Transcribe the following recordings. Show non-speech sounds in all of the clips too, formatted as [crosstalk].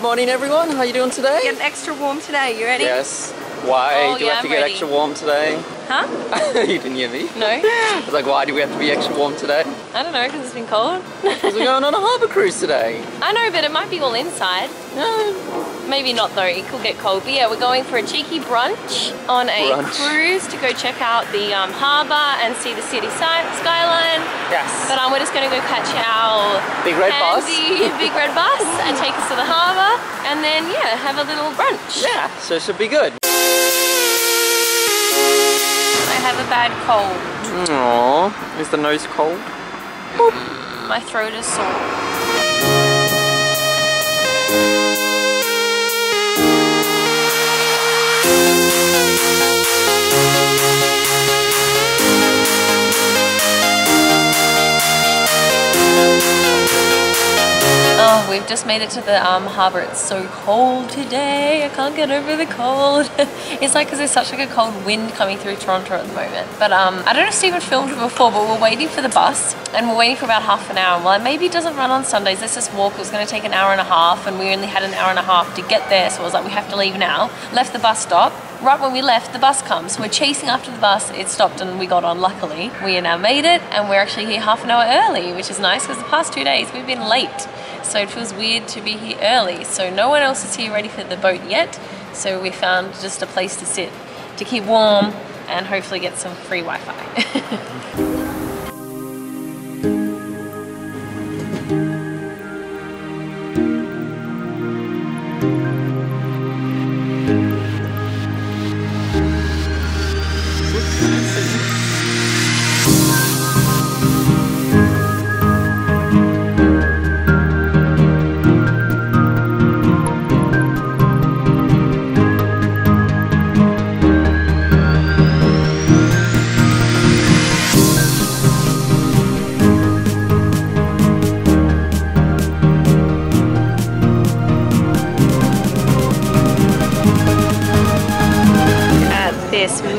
Good morning, everyone. How are you doing today? Getting extra warm today. You ready? Yes. Why Oh, do we yeah, have to I'm get ready. extra warm today? Huh? [laughs] you didn't hear me? No. [laughs] I was like, why do we have to be extra warm today? I don't know because it's been cold. Because we're going on a harbour cruise today. [laughs] I know, but it might be all inside. No. Maybe not though. It could get cold. But yeah, we're going for a cheeky brunch on a Brunch. cruise to go check out the um, harbour and see the city skyline. Yes. But um, we're just going to go catch our Big red bus. big red bus and take us to the harbour, and then yeah, have a little brunch. Yeah, so it should be good. Have a bad cold. Aww. Is the nose cold? Mm, my throat is sore. We've just made it to the um, harbour. It's so cold today. I can't get over the cold. [laughs] it's like because there's such like a cold wind coming through Toronto at the moment. But um, I don't know if Stephen filmed it before, but we're waiting for the bus and we're waiting for about half an hour. Well, maybe it doesn't run on Sundays. Let's just walk. It was going to take an hour and a half, and we only had an hour and a half to get there. So I was like, we have to leave now. Left the bus stop. Right when we left, the bus comes. We're chasing after the bus. It stopped and we got on. Luckily, we now made it, and we're actually here half an hour early, which is nice because the past two days we've been late. So it feels weird to be here early. So no one else is here ready for the boat yet. So we found just a place to sit to keep warm and hopefully get some free Wi-Fi. [laughs]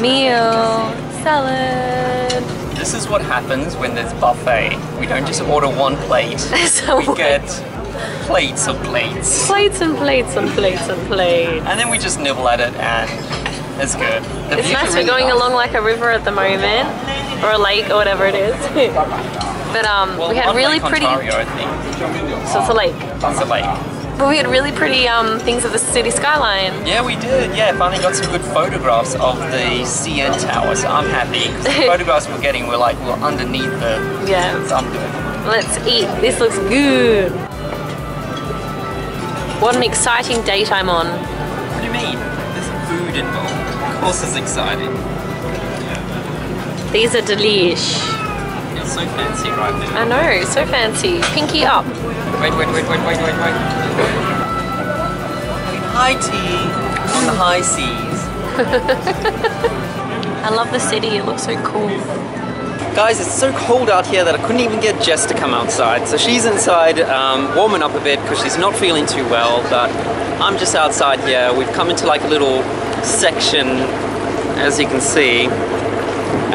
meal, salad. This is what happens when there's buffet. We don't just order one plate. [laughs] So We get plates of plates. plates and plates and plates and plates. And then we just nibble at it and it's good. The It's nice. are We're going nice. along like a river at the moment, or a lake, or whatever it is. [laughs] but um, Well, we had really pretty. Ontario, I think. So it's a lake. It's a lake. We had really pretty um things of the city skyline. Yeah, we did. Yeah, finally got some good photographs of the CN Tower, so I'm happy. the [laughs] photographs we're getting were like we're underneath the Yeah. thunder. Let's eat. This looks good. What an exciting date I'm on. What do you mean? There's food involved. Of course it's exciting. These are delish. It's so fancy right now. I know, so fancy. Pinky up. Wait, wait, wait, wait, wait, wait, wait. High tea on the high seas. [laughs] I love the city. It looks so cool. Guys, it's so cold out here that I couldn't even get Jess to come outside. So she's inside um, warming up a bit because she's not feeling too well. But I'm just outside here. We've come into like a little section, as you can see.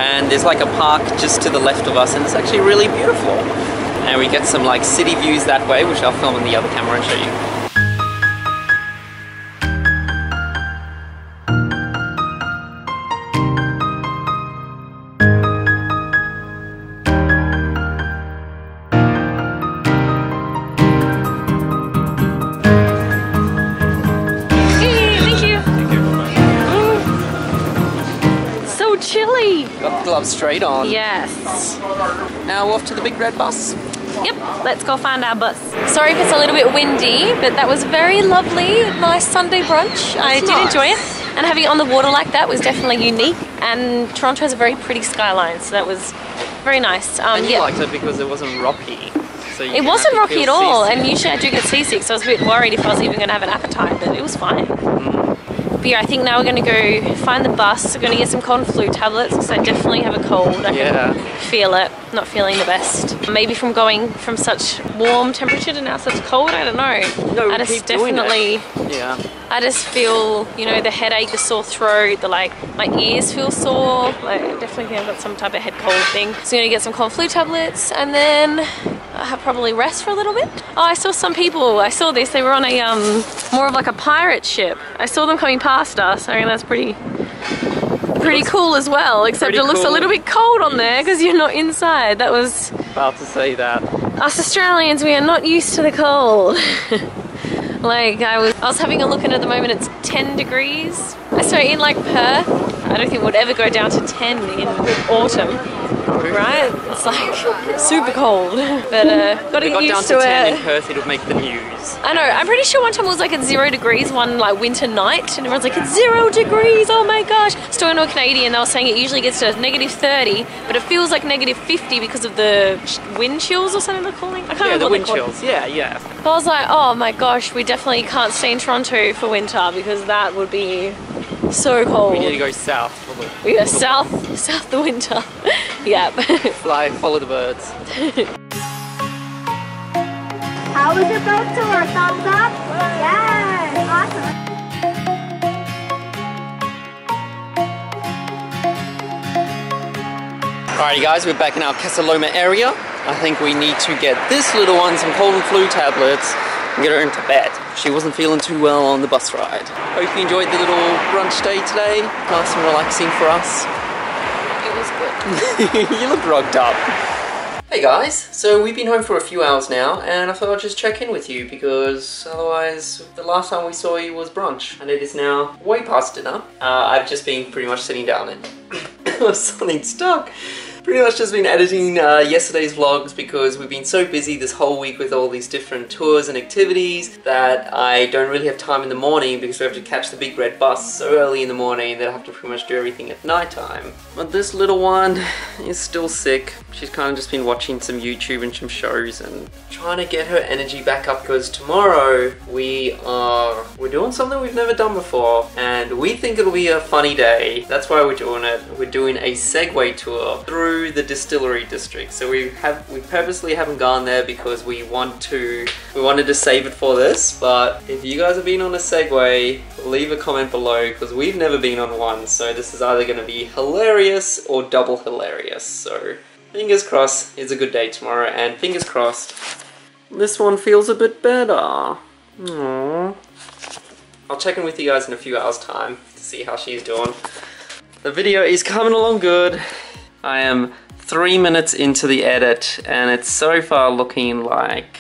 And there's like a park just to the left of us, and it's actually really beautiful. And we get some like city views that way, which I'll film on the other camera and show you. Hey, thank you. So chilly. Got the gloves straight on. Yes. Now off to the big red bus. Yep, let's go find our bus. Sorry if it's a little bit windy, but that was very lovely, nice Sunday brunch. I did nice. enjoy it. And having it on the water like that was definitely unique. And Toronto has a very pretty skyline, so that was very nice. Um, And you yeah. liked it because it wasn't rocky. So It wasn't rocky at all, seasick. and usually I do get seasick, so I was a bit worried if I was even going to have an appetite, but it was fine. But yeah, I think now we're going to go find the bus. We're going to get some cold flu tablets because I definitely have a cold. I Yeah. can feel it. Not feeling the best. Maybe from going from such warm temperature to now such cold. I don't know. No, I just keep doing it. definitely. Yeah. I just feel, you know, the headache, the sore throat, the like, my ears feel sore. Like, I definitely think I've got some type of head cold thing. So I'm gonna get some cold flu tablets, and then uh, probably rest for a little bit. Oh, I saw some people. I saw this. They were on a um, more of like a pirate ship. I saw them coming past us. I mean, that's pretty, pretty cool as well. Except pretty it looks cool. a little bit cold on there because you're not inside. That was About to say that. us Australians. We are not used to the cold. [laughs] like I was, I was having a look, and at the moment it's 10 degrees. So in like Perth, I don't think we'd ever go down to 10 in autumn. Right? It's like super cold. [laughs] But uh, If it get got down used to to 10 it. in Perth, it'll make the news. I know. I'm pretty sure one time it was like at zero degrees one like winter night, and everyone's like, "It's zero degrees! Oh my gosh!" Just talking to a Canadian, they were saying it usually gets to negative 30, but it feels like negative 50 because of the wind chills or something they're calling. I can't Yeah, remember the wind chills. Yeah, yeah. But I was like, "Oh my gosh, we definitely can't stay in Toronto for winter because that would be so cold." We need to go south. for the- We go for the- south, south the winter. [laughs] yeah. Fly, follow the birds. [laughs] How was your boat tour? Thumbs up? Yes! Awesome. Alrighty guys, we're back in our Casa Loma area. I think we need to get this little one some cold and flu tablets and get her into bed. She wasn't feeling too well on the bus ride. Hope you enjoyed the little brunch day today. Nice and relaxing for us. it was good. [laughs] you look rugged up. Hey guys, so we've been home for a few hours now and I thought I'd just check in with you because otherwise the last time we saw you was brunch and it is now way past dinner. Uh, I've just been pretty much sitting down and [coughs] something stuck. Pretty much just been editing uh, yesterday's vlogs because we've been so busy this whole week with all these different tours and activities that I don't really have time in the morning because we have to catch the big red bus so early in the morning that I have to pretty much do everything at night time. But this little one is still sick. She's kind of just been watching some YouTube and some shows and trying to get her energy back up because tomorrow we are we're doing something we've never done before and we think it'll be a funny day. That's why we're doing it. We're doing a Segway tour through the distillery district. So we have we purposely haven't gone there because we want to we wanted to save it for this. But if you guys have been on a Segway, leave a comment below because we've never been on one. So this is either going to be hilarious or double hilarious. So fingers crossed it's a good day tomorrow and fingers crossed this one feels a bit better. Aww. I'll check in with you guys in a few hours time to see how she's doing. The video is coming along good. I am three minutes into the edit and it's so far looking like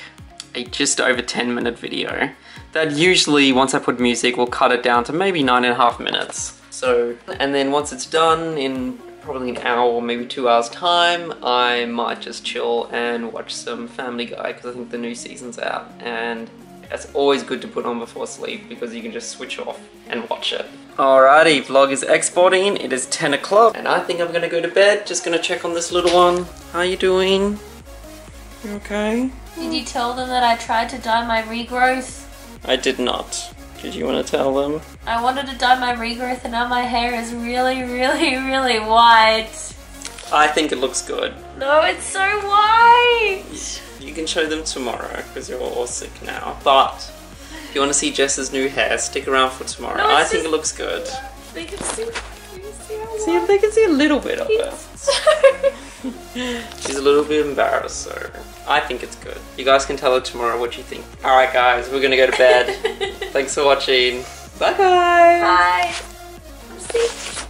a just over 10 minute video. That usually, once I put music, will cut it down to maybe nine and a half minutes. So, and then once it's done in probably an hour or maybe two hours time, I might just chill and watch some Family Guy because I think the new season's out and it's always good to put on before sleep because you can just switch off and watch it. Alrighty, vlog is exporting. It is 10 o'clock and I think I'm gonna go to bed. Just gonna check on this little one. How are you doing? You okay? Did you tell them that I tried to dye my regrowth? I did not. Did you want to tell them? I wanted to dye my regrowth and now my hair is really, really, really white. I think it looks good. No, it's so white! You can show them tomorrow because you're all sick now. But you want to see Jess's new hair, stick around for tomorrow. No, I think just- it looks good. They can see, they can see See if they can see a little bit of it. [laughs] [laughs] She's a little bit embarrassed, so I think it's good. You guys can tell her tomorrow what you think. Alright guys, we're gonna go to bed. [laughs] Thanks for watching. Bye guys! Bye. I'm sick.